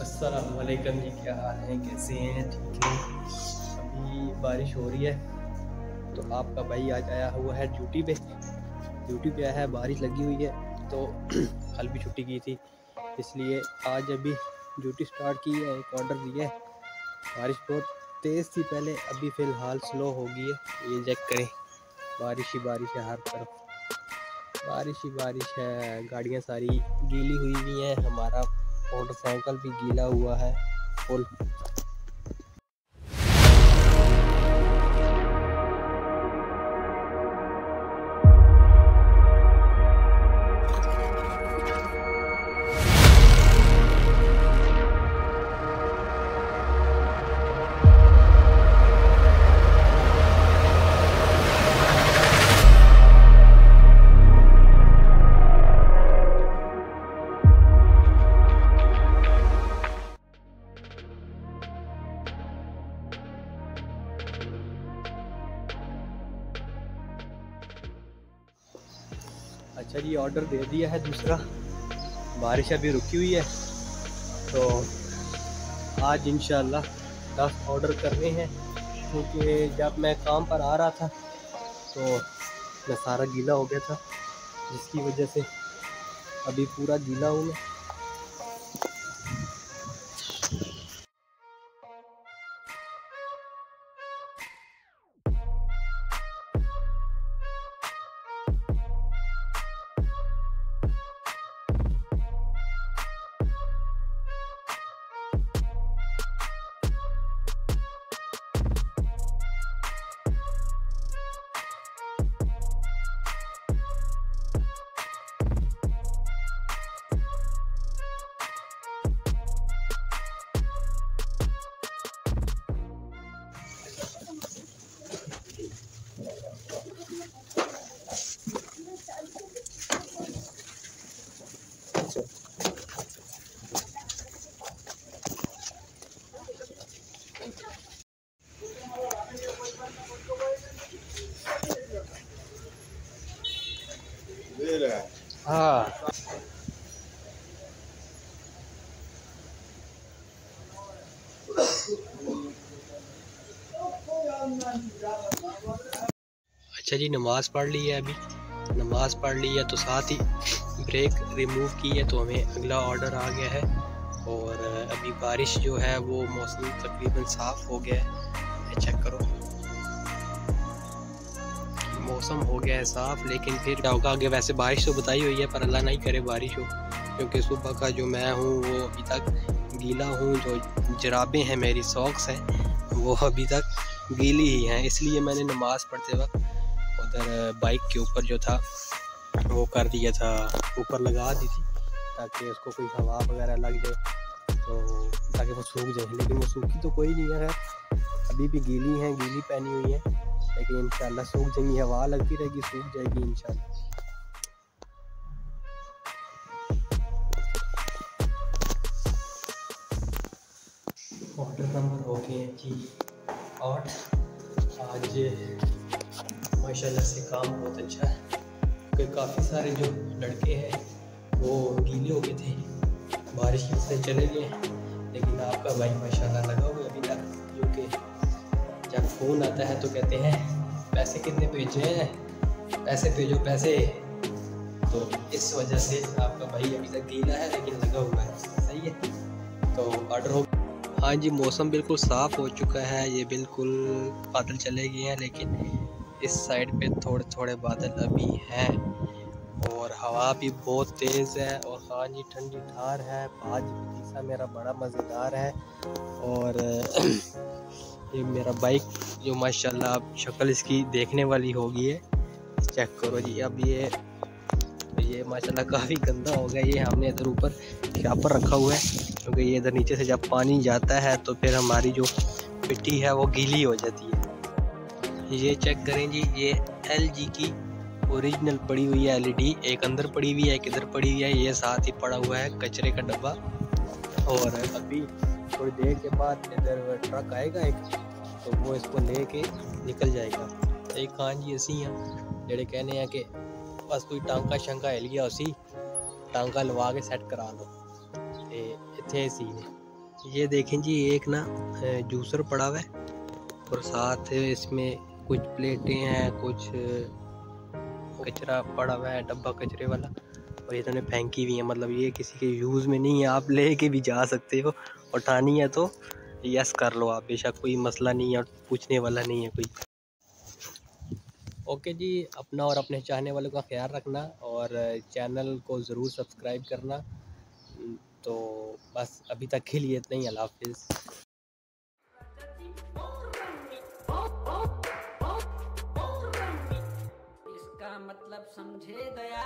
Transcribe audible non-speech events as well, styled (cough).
असलकम जी, क्या हाल है? कैसे हैं? ठीक है? अभी बारिश हो रही है तो आपका भाई आज आया हुआ है ड्यूटी पे। ड्यूटी पे आया है, बारिश लगी हुई है तो (clears throat) कल भी छुट्टी की थी, इसलिए आज अभी ड्यूटी स्टार्ट की है, एक ऑर्डर दिया है। बारिश बहुत तेज़ थी पहले, अभी फ़िलहाल स्लो हो गई है, ये चेक करें। बारिश ही बारिश है हर तरफ़। बारिश ही बारिश है, गाड़ियाँ सारी गीली हुई हुई हैं, हमारा मोटरसाइकिल भी गीला हुआ है। फुल अच्छा जी ऑर्डर दे दिया है दूसरा। बारिश अभी रुकी हुई है तो आज इन दस ऑर्डर करने हैं, क्योंकि जब मैं काम पर आ रहा था तो मैं सारा गीला हो गया था, जिसकी वजह से अभी पूरा गीला हूँ मैं। हाँ। अच्छा जी, नमाज़ पढ़ ली है अभी। नमाज़ पढ़ ली है तो साथ ही ब्रेक रिमूव की है तो हमें अगला ऑर्डर आ गया है। और अभी बारिश जो है वो मौसम तकरीबन साफ़ हो गया है। चेक करो। मौसम हो गया है साफ़, लेकिन फिर क्या होगा। आगे वैसे बारिश तो बताई हुई है, पर अल्लाह नहीं करे बारिश हो, क्योंकि सुबह का जो मैं हूँ, वो अभी तक गीला हूँ, जो जराबें हैं, मेरी सॉक्स हैं, वो अभी तक गीली ही हैं। इसलिए मैंने नमाज़ पढ़ते वक्त उधर बाइक के ऊपर जो था, वो कर दिया था, ऊपर लगा दी थी, ताकि उसको कोई हवा वगैरह लग जाए तो ताकि वो सूख जाए। लेकिन वो सूखी तो कोई नहीं है अभी भी गीली हैं, गीली पहनी हुई हैं। लेकिन इंशाल्लाह, सूख जाएँगी, हवा लगती रहेगी, सूख जाएगी इंशाल्लाह। ऑर्डर नंबर हो गए हैं जी। आठ। आज माशाल्लाह से काम बहुत अच्छा है। क्योंकि काफ़ी सारे जो लड़के हैं, वो गीले हो गए थे। बारिश की वजह चले गए। लेकिन आपका भाई माशाल्लाह लगा हुआ अभी तक क्योंकि जब फ़ोन आता है तो कहते हैं, पैसे कितने भेजे हैं? पैसे भेजो पैसे। तो इस वजह से आपका भाई अभी तक गीला है, लेकिन लगा हुआ है। सही है? तो ऑर्डर हो हाँ जी, मौसम बिल्कुल साफ़ हो चुका है। ये बिल्कुल बादल चले गए हैं, लेकिन इस साइड पे थोड़े थोड़े बादल अभी हैं। और हवा भी बहुत तेज़ है। और हाँ जी, ठंडी ठार है। आज भतीसा मेरा बड़ा मज़ेदार है। और (clears throat) ये मेरा बाइक जो माशाल्लाह अब शक्ल इसकी देखने वाली होगी है चेक करो जी, अब ये ये माशाल्लाह काफ़ी गंदा हो गया। ये हमने इधर ऊपर छापर रखा हुआ है, क्योंकि ये इधर नीचे से जब पानी जाता है तो फिर हमारी जो मिट्टी है, वो गीली हो जाती है। ये चेक करें जी, ये एल जी की ओरिजिनल पड़ी हुई है एलईडी एक अंदर पड़ी हुई है, एक इधर पड़ी हुई है। ये साथ ही पड़ा हुआ है कचरे का डब्बा। और अभी थोड़ी देर के बाद इधर ट्रक आएगा एक तो वो इसको लेके निकल जाएगा। तो एक खान जी असी हैं। जेडे कहने हैं कि बस कोई टांका शंका हिल गया उसी, टांका लवा के सैट करा लो तो इतने सीन। है ये देखें जी एक ना जूसर पड़ा हुआ है। और साथ इसमें कुछ प्लेटें हैं, कुछ कचरा पड़ा हुआ है, डब्बा कचरे वाला। और तो फेंकी हुई है मतलब ये किसी के यूज़ में नहीं है, आप ले के भी जा सकते हो। उठानी है तो यस कर लो आप, बेशक कोई मसला नहीं है और पूछने वाला नहीं है कोई। ओके जी, अपना और अपने चाहने वालों का ख्याल रखना और चैनल को ज़रूर सब्सक्राइब करना। तो बस अभी तक के लिए इतना ही, अल्लाह हाफिज़। मतलब समझे दया।